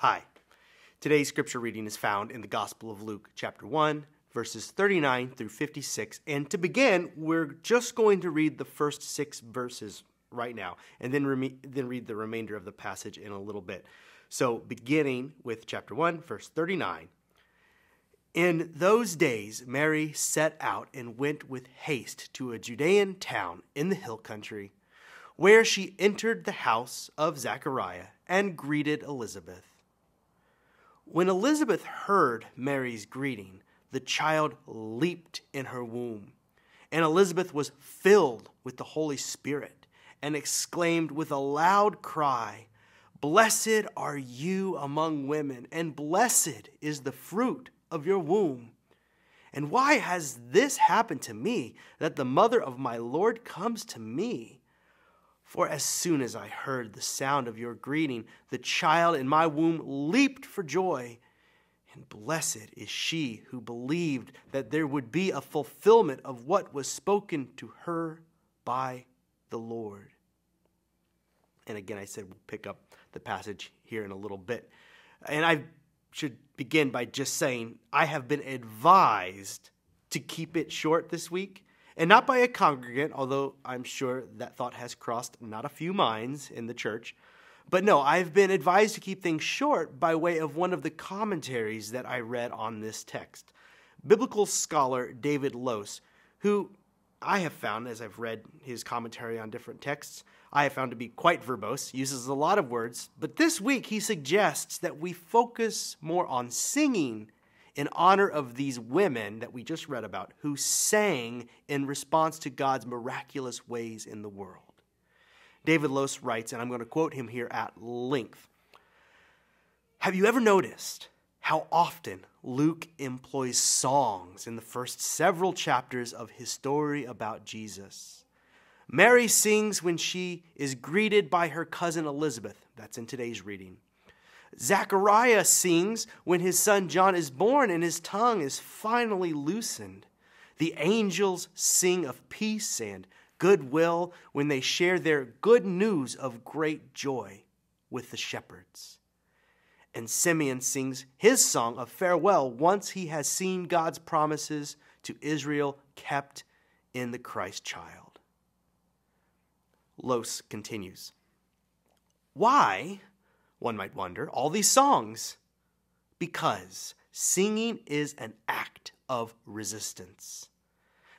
Hi. Today's scripture reading is found in the Gospel of Luke, chapter 1, verses 39 through 56. And to begin, we're just going to read the first six verses right now, and then, rem- then read the remainder of the passage in a little bit. So, beginning with chapter 1, verse 39. In those days, Mary set out and went with haste to a Judean town in the hill country, where she entered the house of Zachariah and greeted Elizabeth. When Elizabeth heard Mary's greeting, the child leaped in her womb, and Elizabeth was filled with the Holy Spirit and exclaimed with a loud cry, Blessed are you among women, and blessed is the fruit of your womb. And why has this happened to me, that the mother of my Lord comes to me? For as soon as I heard the sound of your greeting, the child in my womb leaped for joy. And blessed is she who believed that there would be a fulfillment of what was spoken to her by the Lord. And again, I said we'll pick up the passage here in a little bit. And I should begin by just saying I have been advised to keep it short this week and not by a congregant, although I'm sure that thought has crossed not a few minds in the church. But no, I've been advised to keep things short by way of one of the commentaries that I read on this text. Biblical scholar David Lose, who I have found, as I've read his commentary on different texts, I have found to be quite verbose, uses a lot of words, but this week he suggests that we focus more on singing in honor of these women that we just read about who sang in response to God's miraculous ways in the world. David Lose writes, and I'm going to quote him here at length Have you ever noticed how often Luke employs songs in the first several chapters of his story about Jesus? Mary sings when she is greeted by her cousin Elizabeth. That's in today's reading. Zechariah sings when his son John is born and his tongue is finally loosened. The angels sing of peace and goodwill when they share their good news of great joy with the shepherds. And Simeon sings his song of farewell once he has seen God's promises to Israel kept in the Christ child. Lose continues. Why one might wonder, all these songs? Because singing is an act of resistance.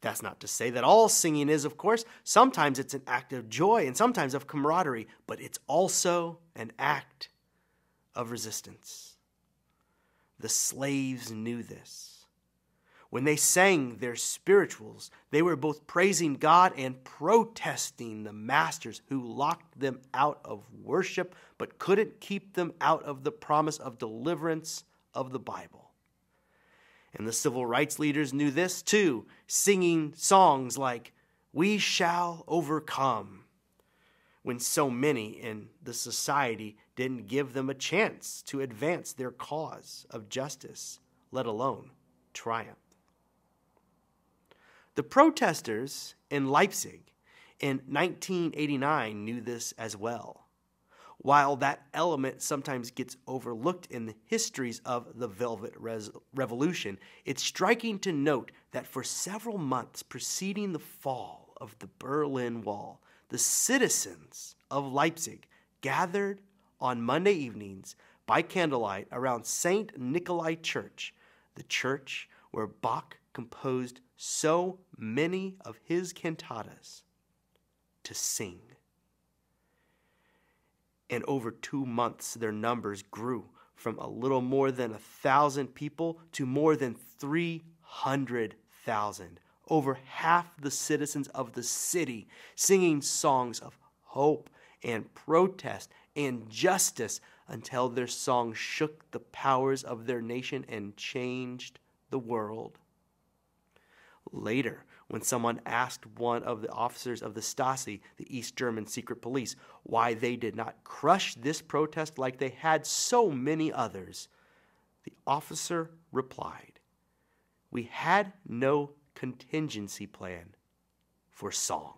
That's not to say that all singing is, of course. Sometimes it's an act of joy and sometimes of camaraderie, but it's also an act of resistance. The slaves knew this. When they sang their spirituals, they were both praising God and protesting the masters who locked them out of worship but couldn't keep them out of the promise of deliverance of the Bible. And the civil rights leaders knew this too, singing songs like, We Shall Overcome, when so many in the society didn't give them a chance to advance their cause of justice, let alone triumph. The protesters in Leipzig in 1989 knew this as well. While that element sometimes gets overlooked in the histories of the Velvet Res- Revolution, it's striking to note that for several months preceding the fall of the Berlin Wall, the citizens of Leipzig gathered on Monday evenings by candlelight around St. Nikolai Church, the church where Bach composed so many of his cantatas to sing. And over two months, their numbers grew from a little more than a thousand people to more than 300,000. Over half the citizens of the city singing songs of hope and protest and justice until their song shook the powers of their nation and changed the world. Later, when someone asked one of the officers of the Stasi, the East German secret police, why they did not crush this protest like they had so many others, the officer replied, We had no contingency plan for song.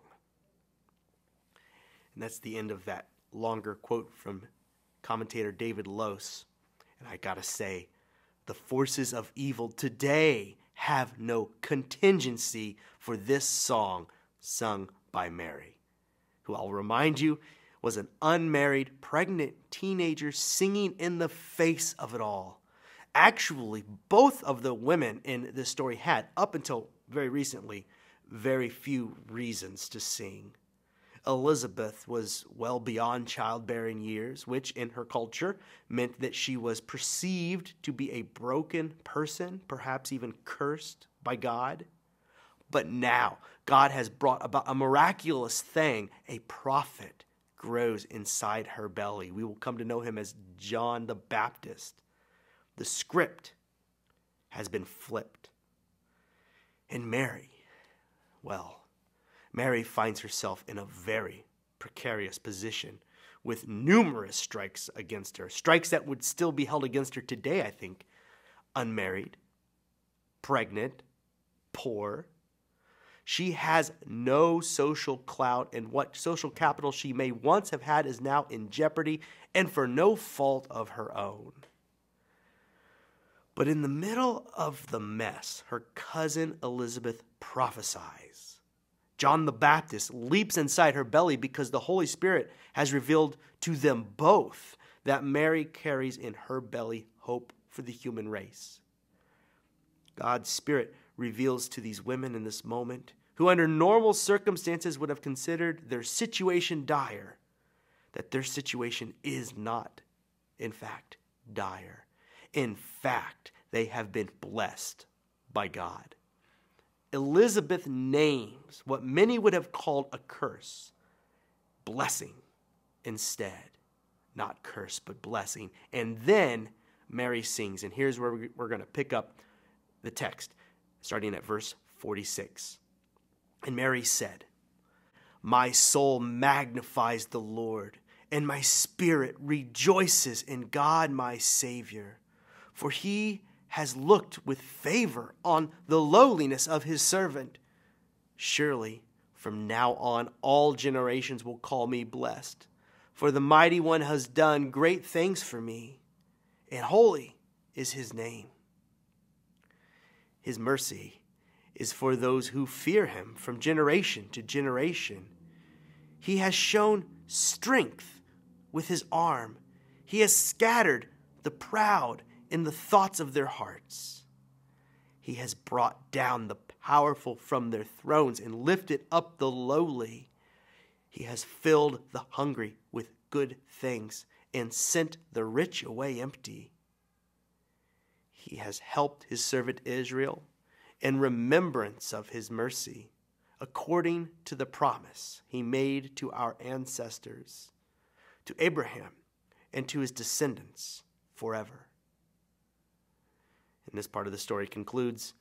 And that's the end of that longer quote from commentator David Lose. And I gotta say, the forces of evil today have no contingency for this song sung by Mary, who I'll remind you was an unmarried, pregnant teenager singing in the face of it all. Actually, both of the women in this story had, up until very recently, very few reasons to sing. Elizabeth was well beyond childbearing years, which in her culture meant that she was perceived to be a broken person, perhaps even cursed by God. But now, God has brought about a miraculous thing. A prophet grows inside her belly. We will come to know him as John the Baptist. The script has been flipped. And Mary, well, Mary finds herself in a very precarious position with numerous strikes against her. Strikes that would still be held against her today, I think. Unmarried, pregnant, poor. She has no social clout, and what social capital she may once have had is now in jeopardy, and for no fault of her own. But in the middle of the mess, her cousin Elizabeth prophesies. John the Baptist leaps inside her belly because the Holy Spirit has revealed to them both that Mary carries in her belly hope for the human race. God's Spirit reveals to these women in this moment, who under normal circumstances would have considered their situation dire, that their situation is not, in fact, dire. In fact, they have been blessed by God. Elizabeth names what many would have called a curse blessing instead. Not curse, but blessing. And then Mary sings. And here's where we're going to pick up the text, starting at verse 46. And Mary said, My soul magnifies the Lord, and my spirit rejoices in God my Savior, for he has looked with favor on the lowliness of his servant. Surely from now on all generations will call me blessed, for the mighty one has done great things for me, and holy is his name. His mercy is for those who fear him from generation to generation. He has shown strength with his arm. He has scattered the proud in the thoughts of their hearts. He has brought down the powerful from their thrones and lifted up the lowly. He has filled the hungry with good things and sent the rich away empty. He has helped his servant Israel in remembrance of his mercy, according to the promise he made to our ancestors, to Abraham and to his descendants forever. And this part of the story concludes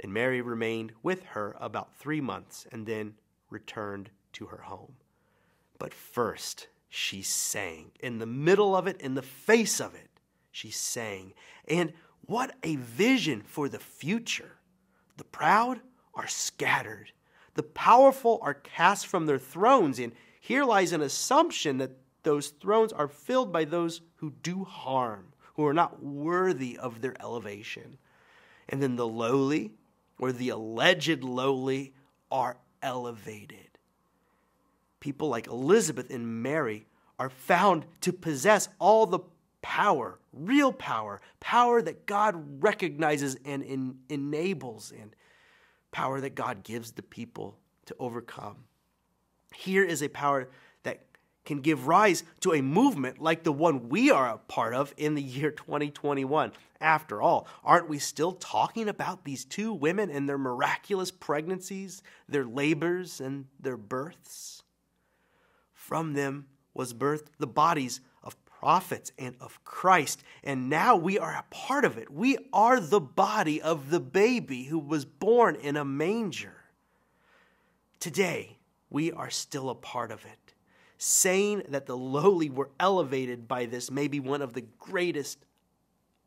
And Mary remained with her about three months and then returned to her home. But first, she sang. In the middle of it, in the face of it, she sang. And what a vision for the future! The proud are scattered, the powerful are cast from their thrones. And here lies an assumption that those thrones are filled by those who do harm who are not worthy of their elevation. And then the lowly, or the alleged lowly, are elevated. People like Elizabeth and Mary are found to possess all the power, real power, power that God recognizes and enables, and power that God gives the people to overcome. Here is a power can give rise to a movement like the one we are a part of in the year 2021. After all, aren't we still talking about these two women and their miraculous pregnancies, their labors, and their births? From them was birthed the bodies of prophets and of Christ, and now we are a part of it. We are the body of the baby who was born in a manger. Today, we are still a part of it saying that the lowly were elevated by this may be one of the greatest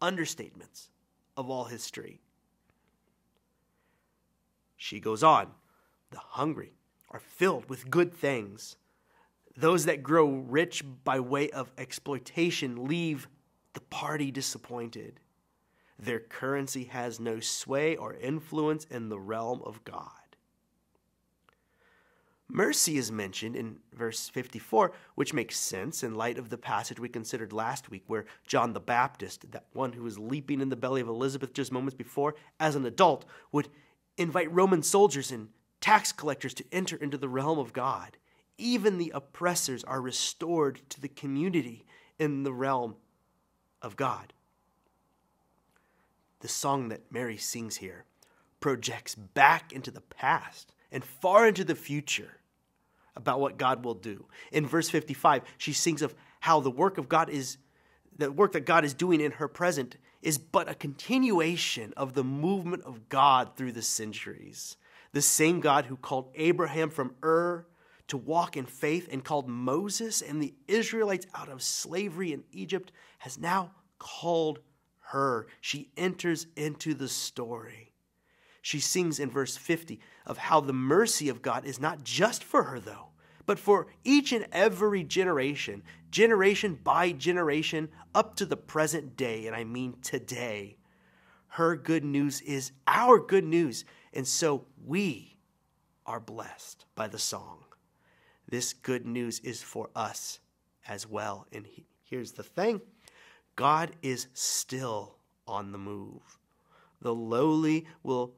understatements of all history. She goes on The hungry are filled with good things. Those that grow rich by way of exploitation leave the party disappointed. Their currency has no sway or influence in the realm of God. Mercy is mentioned in verse 54, which makes sense in light of the passage we considered last week, where John the Baptist, that one who was leaping in the belly of Elizabeth just moments before, as an adult, would invite Roman soldiers and tax collectors to enter into the realm of God. Even the oppressors are restored to the community in the realm of God. The song that Mary sings here projects back into the past and far into the future about what God will do. In verse 55, she sings of how the work of God is the work that God is doing in her present is but a continuation of the movement of God through the centuries. The same God who called Abraham from Ur to walk in faith and called Moses and the Israelites out of slavery in Egypt has now called her. She enters into the story. She sings in verse 50 of how the mercy of God is not just for her, though, but for each and every generation, generation by generation, up to the present day, and I mean today. Her good news is our good news, and so we are blessed by the song. This good news is for us as well. And here's the thing God is still on the move. The lowly will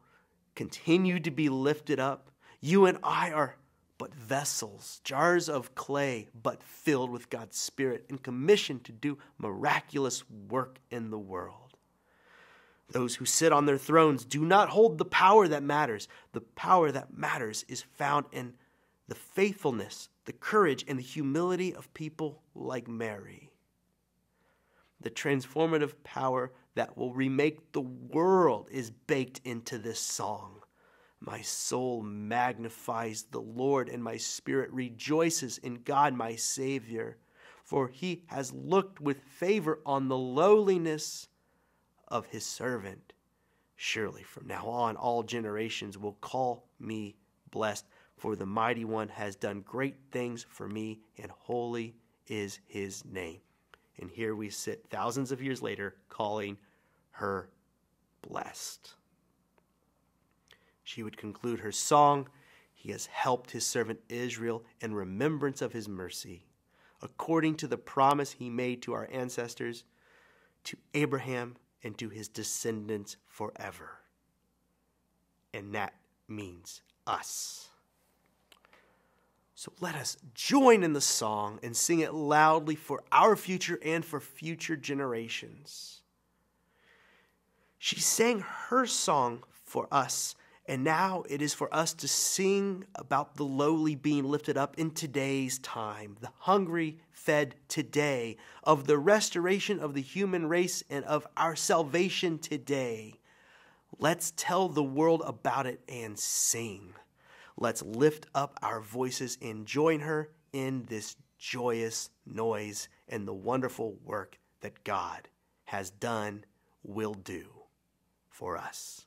continue to be lifted up. You and I are but vessels, jars of clay, but filled with God's Spirit and commissioned to do miraculous work in the world. Those who sit on their thrones do not hold the power that matters. The power that matters is found in the faithfulness, the courage, and the humility of people like Mary. The transformative power that will remake the world is baked into this song. My soul magnifies the Lord, and my spirit rejoices in God my Savior, for he has looked with favor on the lowliness of his servant. Surely from now on, all generations will call me blessed, for the mighty one has done great things for me, and holy is his name. And here we sit thousands of years later calling her blessed. She would conclude her song He has helped his servant Israel in remembrance of his mercy, according to the promise he made to our ancestors, to Abraham, and to his descendants forever. And that means us. So let us join in the song and sing it loudly for our future and for future generations. She sang her song for us and now it is for us to sing about the lowly being lifted up in today's time, the hungry fed today, of the restoration of the human race and of our salvation today. Let's tell the world about it and sing. Let's lift up our voices and join her in this joyous noise and the wonderful work that God has done, will do for us.